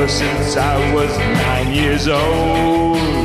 ever since I was nine years old.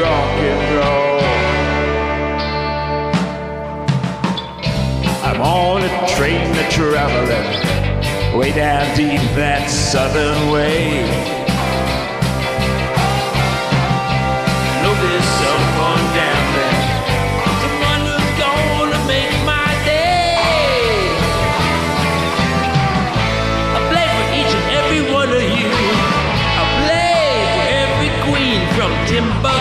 Rock and roll, I'm on a train a traveling way down deep that southern way. know there's someone down there. Someone who's gonna make my day. I play for each and every one of you. I play for every queen from.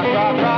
Rock, rock,